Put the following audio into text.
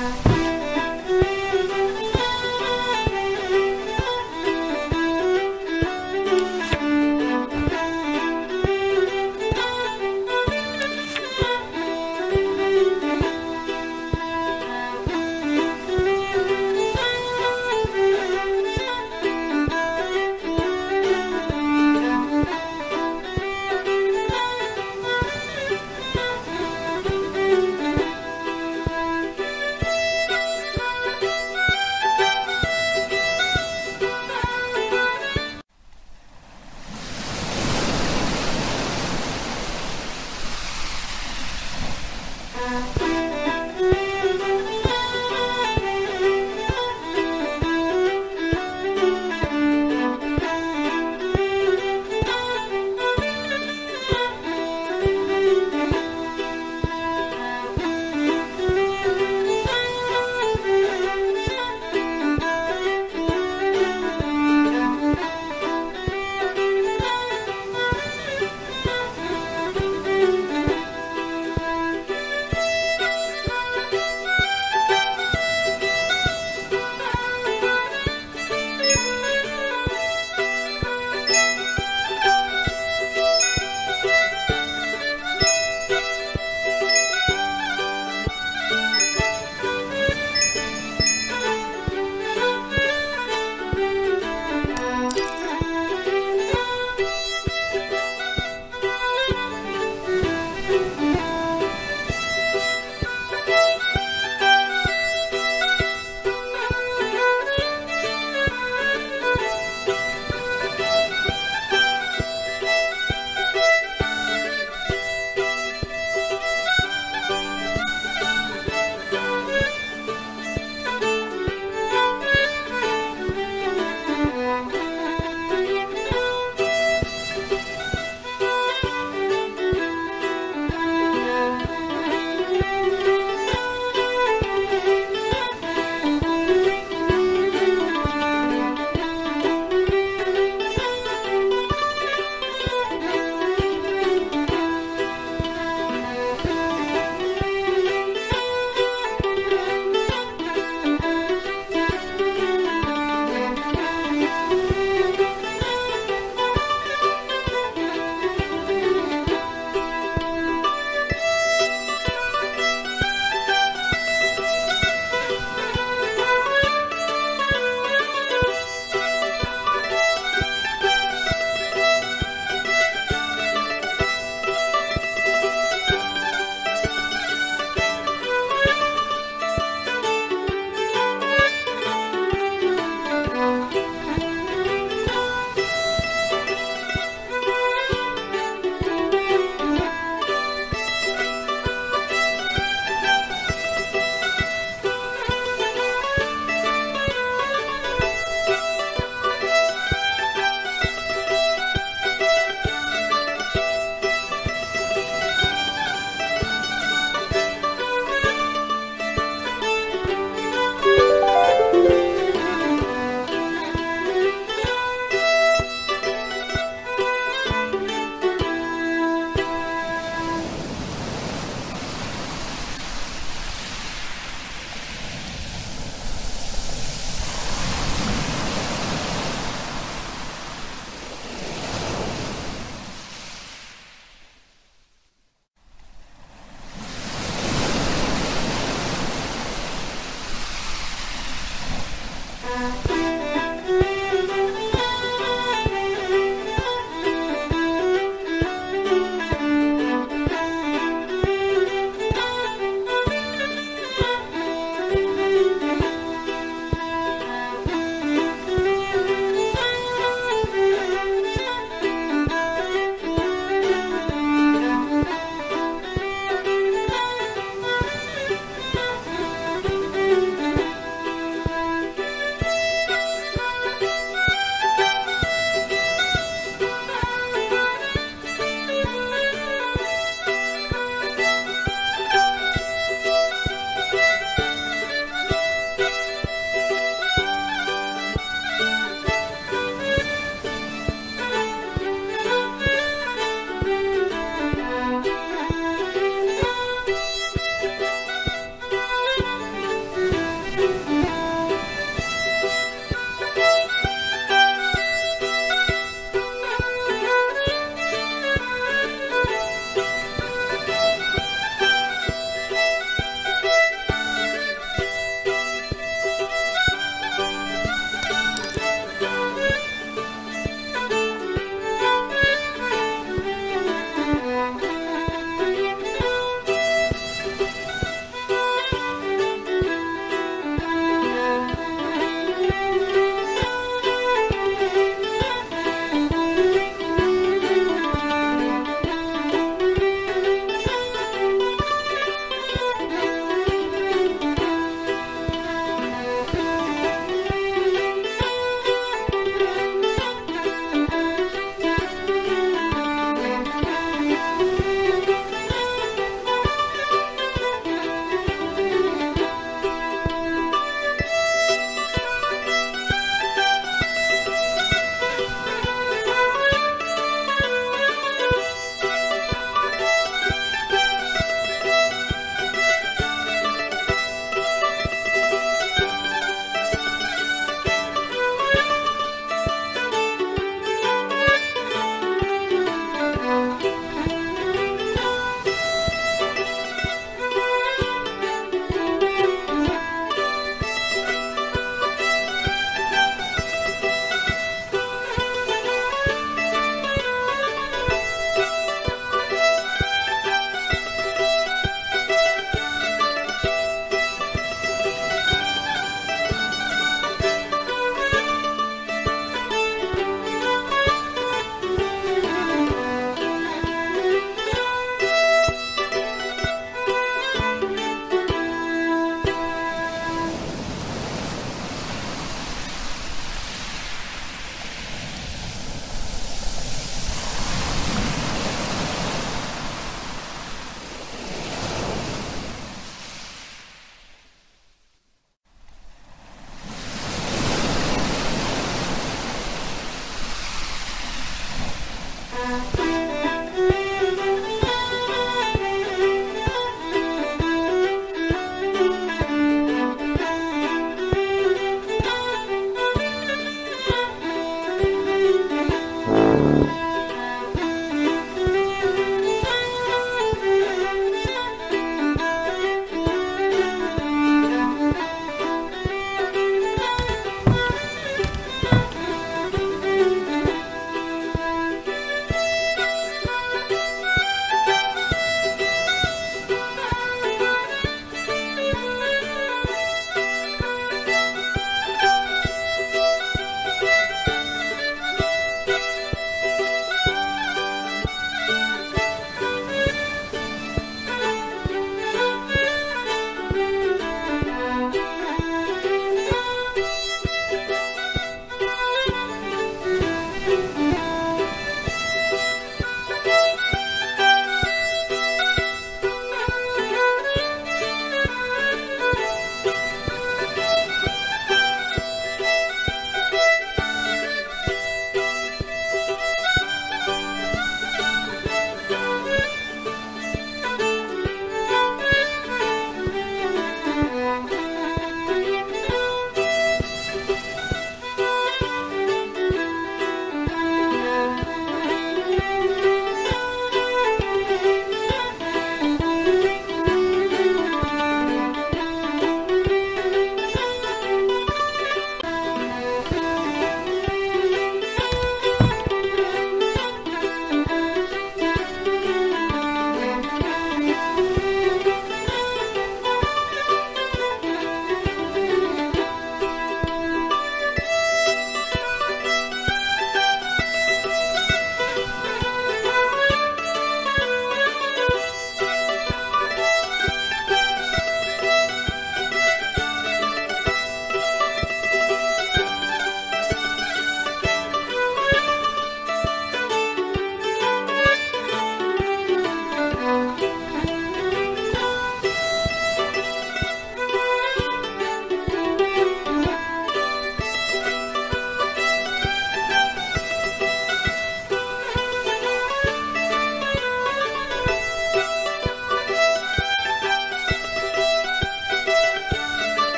Bye. Thank you.